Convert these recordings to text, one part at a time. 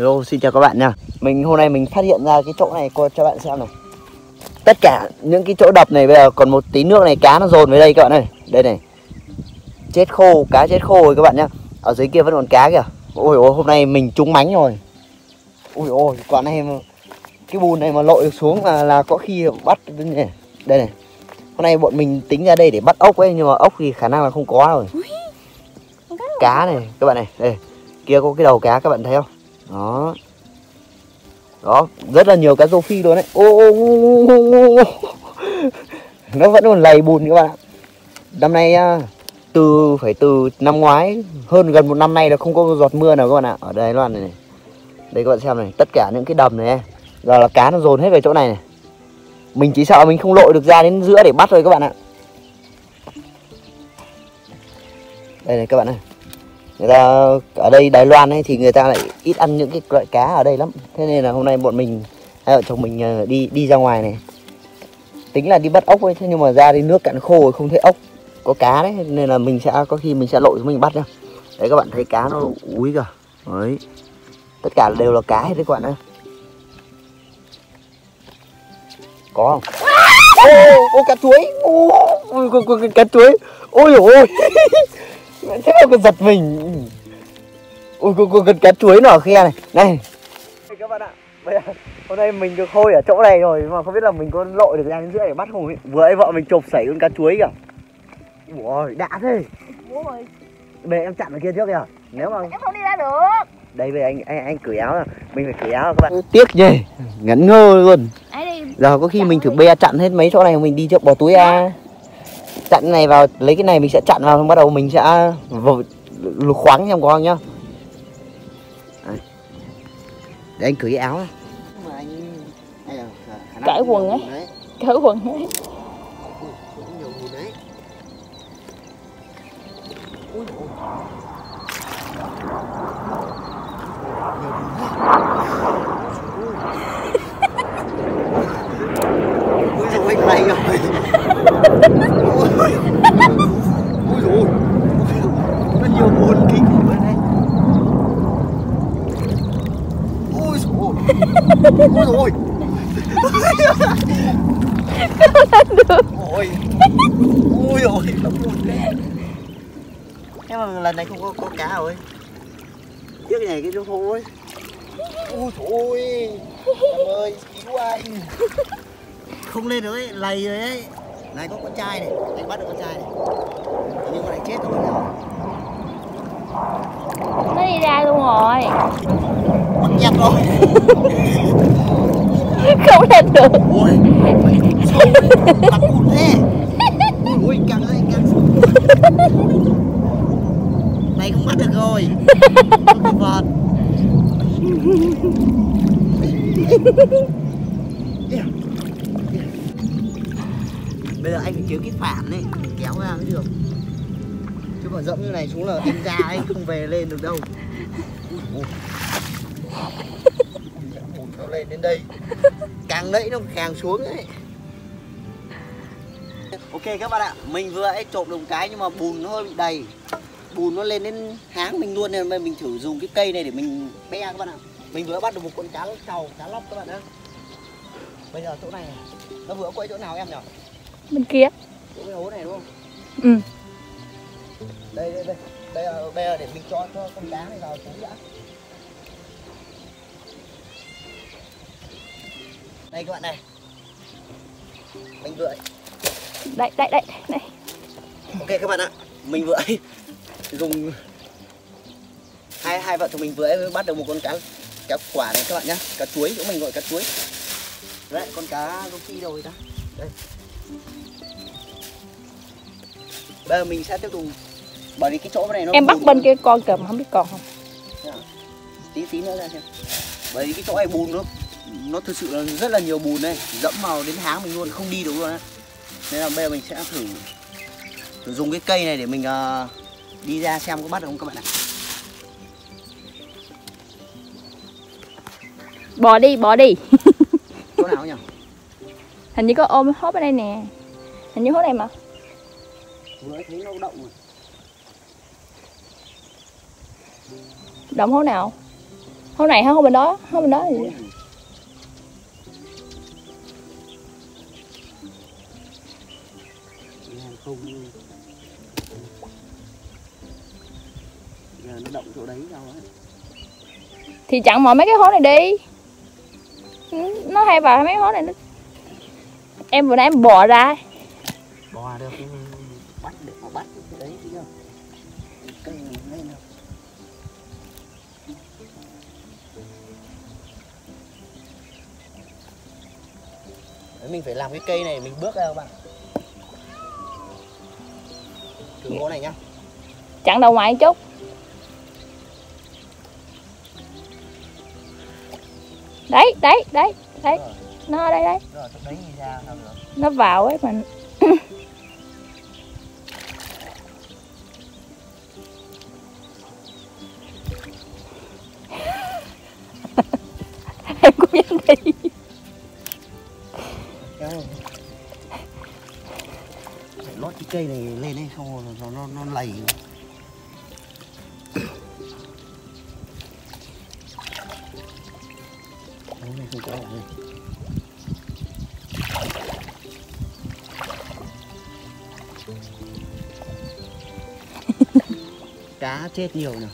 Hello, xin chào các bạn nha. Mình hôm nay mình phát hiện ra cái chỗ này cho bạn xem này Tất cả những cái chỗ đập này bây giờ còn một tí nước này cá nó dồn về đây các bạn ơi. Đây này. Chết khô, cá chết khô rồi các bạn nhá. Ở dưới kia vẫn còn cá kìa. Ôi ôi, hôm nay mình trúng mánh rồi. Ôi ôi, quả này mà Cái bùn này mà lội được xuống là, là có khi bắt này. Đây này. Hôm nay bọn mình tính ra đây để bắt ốc ấy Nhưng mà ốc thì khả năng là không có rồi. Cá này, các bạn này Đây, kia có cái đầu cá các bạn thấy không đó. Đó rất là nhiều cá rô phi luôn đấy ô, ô, ô, ô, ô. nó vẫn còn lầy bùn các bạn. Ạ năm nay à, từ phải từ năm ngoái hơn gần một năm nay là không có giọt mưa nào các bạn ạ. Ở Đài Loan này, này. Đây các bạn xem này tất cả những cái đầm này giờ là cá nó dồn hết về chỗ này này. Mình chỉ sợ mình không lội được ra đến giữa để bắt thôi các bạn ạ. Đây này các bạn ơi người ta ở đây Đài Loan ấy thì người ta lại ít ăn những cái loại cá ở đây lắm. Thế nên là hôm nay bọn mình hay vợ chồng mình ờ, đi đi ra ngoài này. Tính là đi bắt ốc ấy, thế nhưng mà ra đi nước cạn khô rồi không thấy ốc, có cá đấy. Nên là mình sẽ, có khi mình sẽ lội mình bắt nhá. Đấy, các bạn thấy cá nó úi kìa đấy. Tất cả đều là cá hết đấy các bạn ơi. Có không? Ô ô, cá chuối. Ô, ôi cá chuối. Ôi ôi. thế mà còn giật mình. Ui con con cá chuối nó ở khe này. Này. Các bạn ạ bây giờ hôm nay mình được hôi ở chỗ này rồi mà không biết là mình có lội được ra đến dưới để bắt không ấy. vừa ấy vợ mình chụp sảy con cá chuối kìa. Ui đã thế. Bề em chặn ở kia trước kìa nếu mà em không đi ra được. Đây về anh anh anh cởi áo rồi mình phải cởi áo các bạn. Tiếc nhỉ. Ngắn ngơ luôn. Giờ có khi mình thử be chặn hết mấy chỗ này mình đi trước bỏ túi à chặn này vào lấy cái này mình sẽ chặn vào xong bắt đầu mình sẽ lục khoáng trong con nhá Đấy. để anh cởi áo mà anh cởi quần ấy cởi quần ấy Ui dồi anh mày rồi Ôi Ôi dồi Nó nhiều buồn kinh khủng bên đây Ôi dồi Ôi Không lên được Ôi Ôi. Ghê Nhưng mà lần này không có, có cá rồi. Tiếc này cái chỗ thô ấy. Ôi trời ơi. Em ơi cứu anh. Không lên được ấy, lầy rồi ấy. Này có con trai này, anh bắt được con trai này. Nhưng con này chết rồi nhá nó đi ra luôn rồi. Mất dẹp rồi không lên được Ôi Sao Đặt cụt thế Ôi càng ơi càng xuống Này không bắt được rồi Không Yeah. Yeah. Bây giờ anh phải kiếm cái phản này Kéo ra mới được Chứ còn rộng như này xuống là anh ra anh không về lên được đâu Ui, ôi. Lên đến đây. Càng nãy nó càng xuống ấy. Ok các bạn ạ Mình vừa ấy trộm được một cái nhưng mà bùn nó hơi bị đầy. Bùn nó lên đến háng mình luôn Nên mình thử dùng cái cây này để mình be các bạn ạ. Mình vừa bắt được một con cá trầu, cá lóc các bạn ạ Bây giờ chỗ này Nó vừa quay chỗ nào em nhỉ? bên kia. Chỗ cái hố này đúng không? ừ. Đây đây đây. Đây là, đây là để mình cho cho con cá này vào túi đã Đây các bạn này. Mình vừa đây đây đây đây. Ok các bạn ạ Mình vừa dùng hai hai vợ chồng mình vừa bắt được một con cá cá quả này các bạn nhá. Cá chuối chỗ mình gọi cá chuối. Đấy con cá rô phi rồi ta. Đây. Bây giờ mình sẽ tiếp tục bởi vì cái chỗ này nó em bắt bên kia con mà không biết còn không. Tí tí nữa ra xem. Bởi vì cái chỗ này bùn nó nó thực sự là rất là nhiều bùn đây. Dẫm vào đến háng mình luôn không đi được luôn á. Nên là bây giờ mình sẽ thử thử dùng cái cây này để mình ờ, đi ra xem có bắt được không các bạn ạ. Bò đi bò đi. Chỗ nào nhỉ? Hình như có ôm hốt ở đây nè. Hình như hốt này mà vừa thấy nó động rồi. Động hố nào? Hôm này không bên đó, không bên đó gì. Ngang không? Giờ nó động chỗ đấy sao ấy Thì chặn mọi mấy cái hố này đi. Ừ, Nó hay vào mấy hố này nó Em vừa nãy em bò ra bò được bắt được mà bắt được cái đấy chứ không? Này đâu. Mình phải làm cái cây này mình bước ra các bạn từ gỗ này nhá. Chặn đầu ngoài chút. Đấy, đấy, đấy, đấy. Rồi. Nó ở đây đấy. Rồi ra Nó vào ấy mình Em cũng dám đi lót cái cây này lên đấy không rồi nó nó nó lầy. Đấy, không có cá chết nhiều nè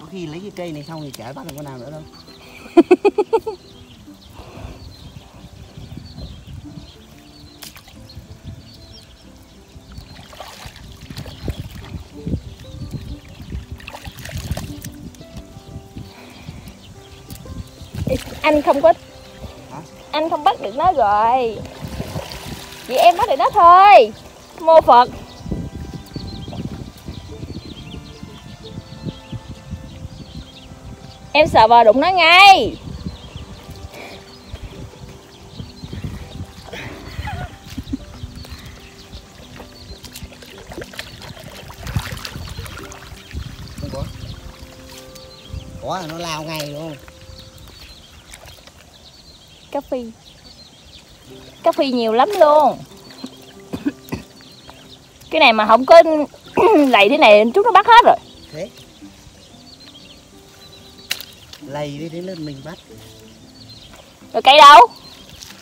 có khi lấy cái cây này xong thì chả bắt được con nào nữa đâu. Anh không có Hả? Anh không bắt được nó rồi. Vậy em bắt được nó thôi. Mô Phật Em sợ vào đụng nó ngay. Là nó lao ngay không Cá phi. Cá phi nhiều lắm luôn. Cái này mà không có lầy thế này chúng nó bắt hết rồi. Thế lầy đi đến lần mình bắt. Rồi cây đâu?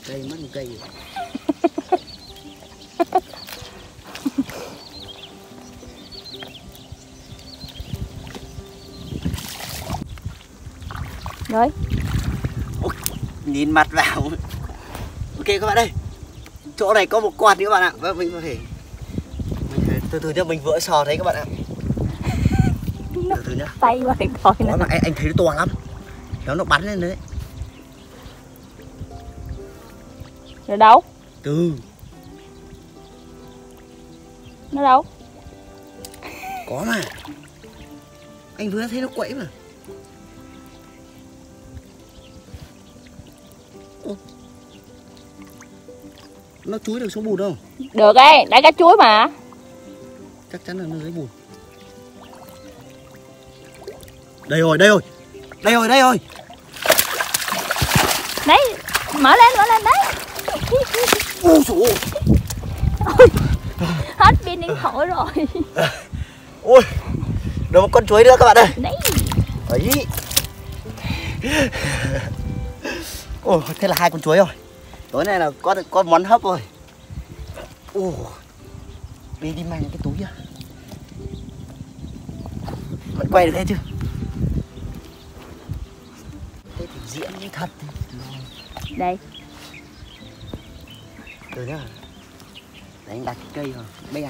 Cây mất một cây rồi. Rồi. Nhìn mặt vào. Ok các bạn ơi. Chỗ này có một quạt nữa các bạn ạ. Vâng mình có thể mình từ từ cho mình vỡ sò thấy các bạn ạ. Từ từ nhá. Tay vào điện thoại mà anh, anh thấy nó to lắm nó nó bắn lên đấy. Rồi đâu? Từ. Nó đâu? Có mà. Anh vừa thấy nó quẫy mà. Nó chúi được xuống bùn không? Được ấy Đã cá chuối mà. Chắc chắn là nó dưới bùn. Đây rồi đây rồi. Đây rồi đây rồi Mở lên mở lên đấy. Ôi dồi ôi. Hết pin điện thoại rồi. Ôi được một con chuối nữa các bạn ơi. Đấy. Ấy. Ồ thế là hai con chuối rồi. Tối nay là có có món hấp rồi. Ồ đi đi mang cái túi à vẫn quay được thế chứ? Thế thì diễn như thật đây. Từ đó để anh đặt cái cây rồi bây giờ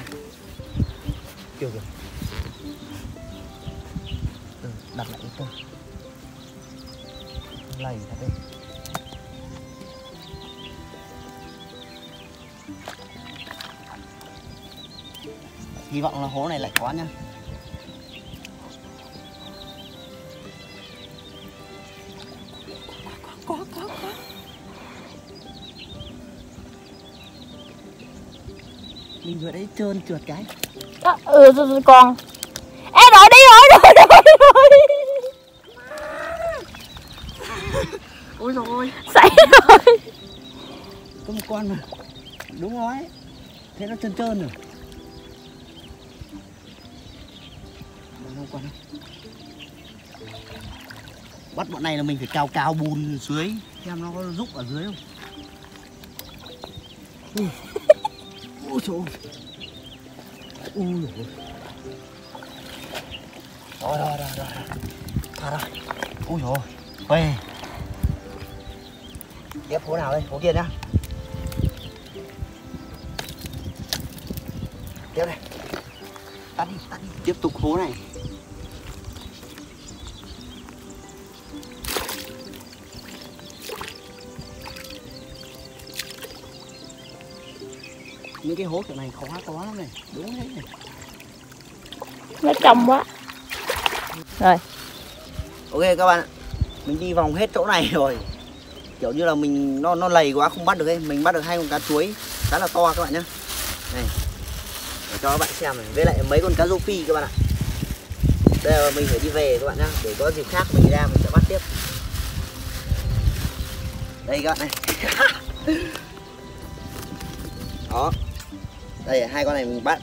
chưa kìa. Từ đặt lại cái cây. Lầy thật đấy. Hy vọng là hố này lại có nha mình vừa đấy trơn trượt cái. Đó, ừ, còn Ê rồi đi rồi rồi rồi rồi ôi rồi ôi. Xảy rồi. Có một con mà. Đúng rồi thế nó trơn trơn rồi. Đâu. bắt bọn này là mình phải cào cào bùn dưới. Xem nó có rúc ở dưới không. Ui ôi trời ơi Ôi trời rồi rồi rồi rồi à rồi ui rồi về. Tiếp phố nào đây phố kia nhá tiếp này. Tắt đi tắt đi. Tiếp tục phố này. Những cái hố kiểu này khó khó lắm này. Đúng thế này. Nó trong quá. Rồi. Ok các bạn ạ. Mình đi vòng hết chỗ này rồi. Kiểu như là mình nó nó lầy quá không bắt được ấy. Mình bắt được hai con cá chuối. Khá là to các bạn nhé này. Để cho các bạn xem này. Với lại mấy con cá rô phi các bạn ạ. Đây là mình phải đi về các bạn nhá. Để có dịp khác mình ra mình sẽ bắt tiếp. Đây các bạn này. Đó đây, hai con này mình bắt.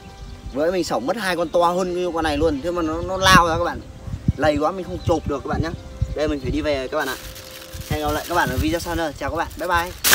Với mình sổng mất hai con to hơn như con này luôn, thế mà nó nó lao ra các bạn. Lầy quá, mình không chộp được các bạn nhé đây, mình phải đi về các bạn ạ. Hẹn gặp lại các bạn ở video sau nữa. Chào các bạn. Bye bye.